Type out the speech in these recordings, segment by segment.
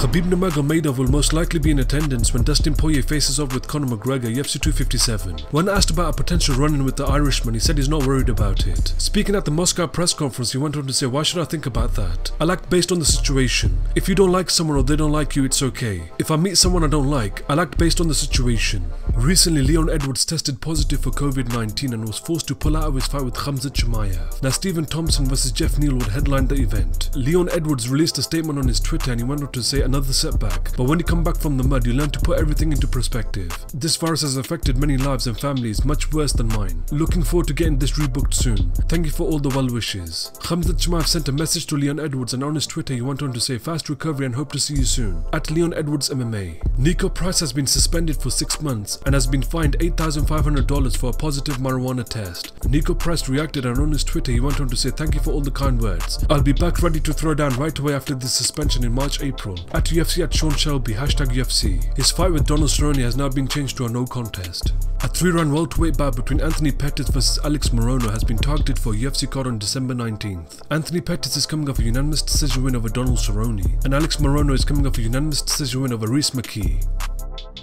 Khabib Nurmagomedov will most likely be in attendance when Dustin Poirier faces off with Conor McGregor UFC 257. When asked about a potential run-in with the Irishman, he said he's not worried about it. Speaking at the Moscow press conference, he went on to say, why should I think about that? I act based on the situation. If you don't like someone or they don't like you, it's okay. If I meet someone I don't like, I act based on the situation. Recently, Leon Edwards tested positive for COVID-19 and was forced to pull out of his fight with Khamzat Chimaev. Now Stephen Thompson vs Geoff Neal would headline the event. Leon Edwards released a statement on his Twitter and he went on to say another setback, but when you come back from the mud, you learn to put everything into perspective. This virus has affected many lives and families much worse than mine. Looking forward to getting this rebooked soon. Thank you for all the well wishes. Khamzat Chimaev sent a message to Leon Edwards and on his Twitter he went on to say fast recovery and hope to see you soon. At Leon Edwards MMA. Niko Price has been suspended for 6 months and has been fined $8,500 for a positive marijuana test. Niko Price reacted and on his Twitter he went on to say thank you for all the kind words. I'll be back ready to throw down right away after this suspension in March April. At UFC at Sean Shelby, hashtag UFC. His fight with Donald Cerrone has now been changed to a no contest. A three-round welterweight bout between Anthony Pettis vs Alex Morono has been targeted for a UFC card on December 19th. Anthony Pettis is coming off a unanimous decision win over Donald Cerrone, and Alex Morono is coming off a unanimous decision win over Rhys McKee.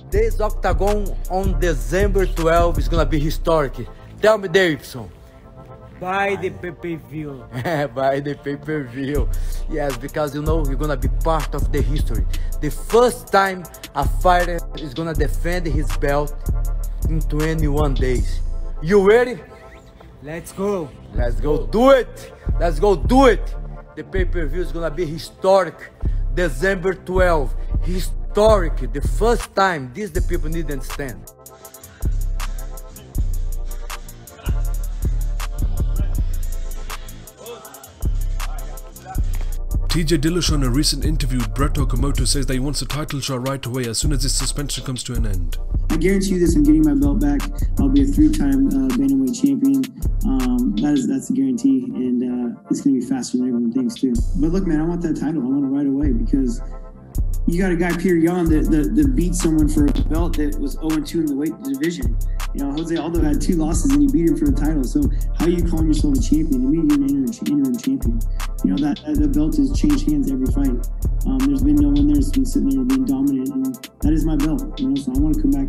This octagon on December 12 is gonna be historic. Tell me, Davidson. Buy the pay-per-view. Buy the pay-per-view. Yes, because you know you're gonna be part of the history. The first time a fighter is gonna defend his belt in 21 days. You ready? Let's go. Let's go do it. Let's go do it. The pay-per-view is gonna be historic. December 12. Historic. The first time. This the people need to understand. TJ Dillashaw in a recent interview with Brett Okamoto says that he wants a title shot right away as soon as his suspension comes to an end. I guarantee you this: I'm getting my belt back. I'll be a three-time uh, bantamweight champion. Um, that is that's a guarantee, and uh, it's going to be faster than everyone thinks too. But look, man, I want that title. I want it right away because you got a guy Petr Yan that, that, that beat someone for a belt that was 0-2 in the weight division. You know, Jose Aldo had two losses and you beat him for the title. So how are you calling yourself a champion? You mean you're an interim, interim champion. You know, that, that the belt has changed hands every fight. Um, there's been no one there that's been sitting there being dominant, and that is my belt. You know, so I want to come back.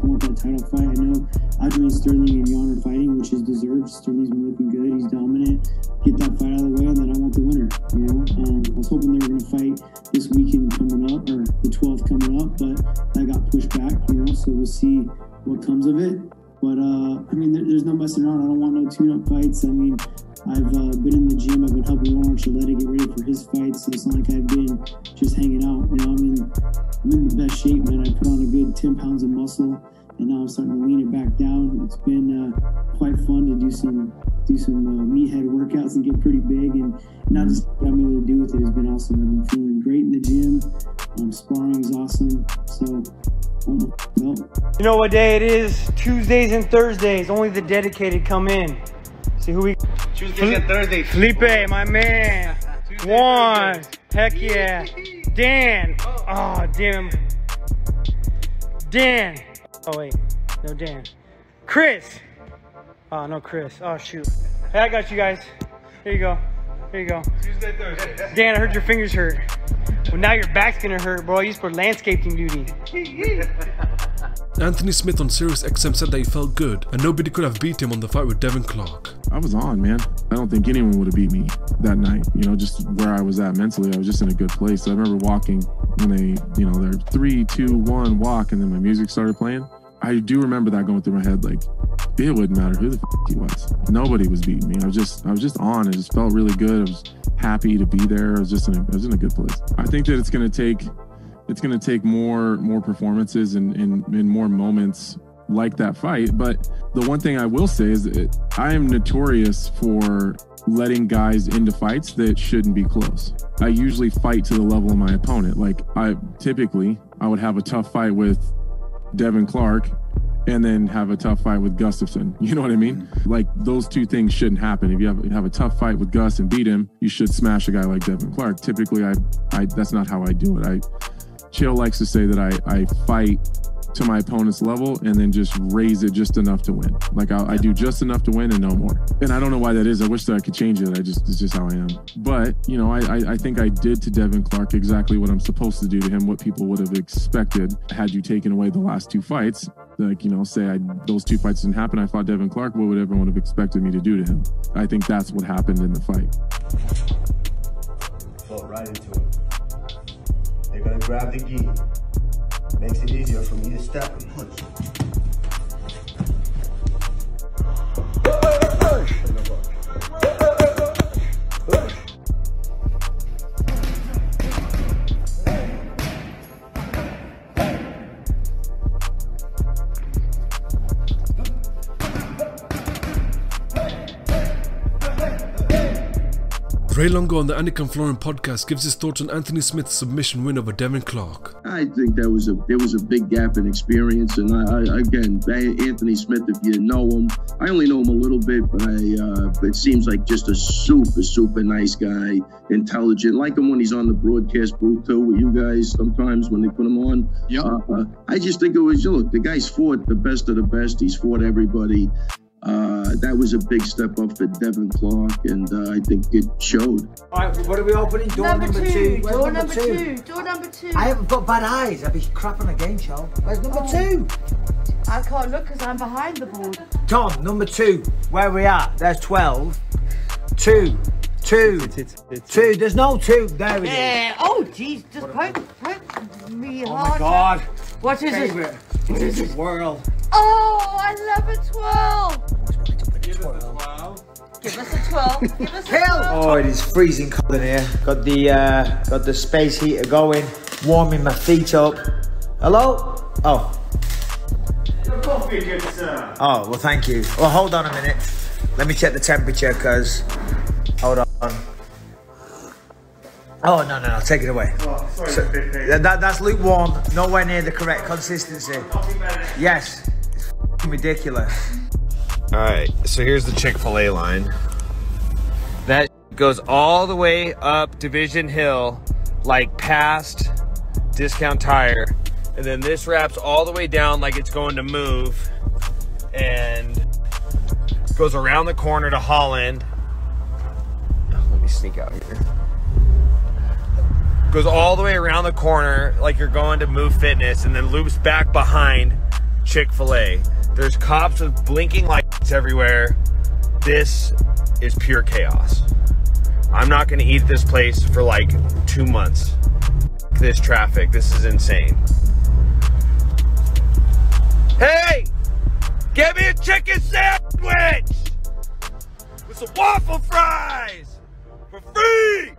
Of it. But uh, I mean, there, there's no messing around. I don't want no tune-up fights. I mean, I've uh, been in the gym. I've been helping Warren Archuleta get ready for his fights. So it's not like I've been just hanging out. You know, I'm in, I'm in the best shape, man. I put on a good 10 pounds of muscle, and now I'm starting to lean it back down. It's been uh, quite fun to do some do some uh, meathead workouts and get pretty big, and not just what I'm able to do with it has been awesome. I've been feeling great in the gym. Um, sparring is awesome. So. You know what day it is? Tuesdays and Thursdays. Only the dedicated come in. See who we. Tuesdays and Thursdays. Felipe, my man. Juan. Heck yeah. Dan. Oh, damn. Dan. Oh, wait. No, Dan. Chris. Oh, no, Chris. Oh, shoot. Hey, I got you guys. Here you go. Here you go. Tuesday, Thursday. Dan, I heard your fingers hurt. Well, now your back's gonna hurt, bro. I used for landscaping duty. Anthony Smith on Sirius XM said that he felt good, and nobody could have beat him on the fight with Devin Clark. I was on, man. I don't think anyone would have beat me that night. You know, just where I was at mentally, I was just in a good place. I remember walking when they, you know, they're three, two, one, walk, and then my music started playing. I do remember that going through my head, like it wouldn't matter who the f- he was. Nobody was beating me. I was just, I was just on. It just felt really good. I was happy to be there. I was just in a, I was in a good place. I think that it's going to take, it's going to take more, more performances and, and, and more moments like that fight. But the one thing I will say is that I am notorious for letting guys into fights that shouldn't be close. I usually fight to the level of my opponent. Like I typically, I would have a tough fight with Devin Clark and then have a tough fight with Gustafsson. You know what I mean? Mm-hmm. Like those two things shouldn't happen. If you have have a tough fight with Gus and beat him, you should smash a guy like Devin Clark. Typically, I, I that's not how I do it. I Chill likes to say that I I fight to my opponent's level and then just raise it just enough to win. Like I, I do just enough to win and no more. And I don't know why that is. I wish that I could change it. I just it's just how I am. But you know, I I, I think I did to Devin Clark exactly what I'm supposed to do to him. What people would have expected had you taken away the last two fights. Like you know, say I those two fights didn't happen. I fought Devin Clark. What would everyone have expected me to do to him? I think that's what happened in the fight. Right into it. They're gonna grab the gi. Makes it easier for me to step and punch. Ray Longo on the Anik Florian podcast gives his thoughts on Anthony Smith's submission win over Devin Clark. I think there was a there was a big gap in experience, and I, I again Anthony Smith. If you know him, I only know him a little bit, but I uh, it seems like just a super super nice guy, intelligent. Like him when he's on the broadcast booth too with you guys. Sometimes when they put him on, Yeah. uh, I just think it was look the guy's fought the best of the best. He's fought everybody. Uh, that was a big step up for Devin Clark, and uh, I think it showed. All right, what are we opening? Door Number, number, two. Where's Door number, number two? two. Door number two. I haven't got bad eyes. I'd be crap on a game show. Where's number Oh. two? I can't look because I'm behind the board. Tom, number two. Where are we at? There's 12. Two. Two. Two. There's no two. There it is. Yeah. Oh, jeez. Just poke, poke me Oh hard. my god. What is it? What is this world? Oh, I love a 12. Give us a 12. Give us a Kill! 12. Oh, it is freezing cold in here. Got the uh, got the space heater going, warming my feet up. Hello? Oh. The coffee, good sir. Oh, well, thank you. Well, hold on a minute. Let me check the temperature, cause hold on. Oh no no no! Take it away. So- that, that- that's lukewarm. Nowhere near the correct consistency. Yes, it's f***ing ridiculous. All right, so here's the Chick fil A line. That goes all the way up Division Hill, like past Discount Tire. And then this wraps all the way down like it's going to move and goes around the corner to Holland. Oh, let me sneak out here. Goes all the way around the corner like you're going to Move Fitness and then loops back behind Chick fil A. There's cops with blinking lights everywhere. This is pure chaos. I'm not going to eat at this place for like two months. This traffic, this is insane. Hey! Get me a chicken sandwich! With some waffle fries! For free!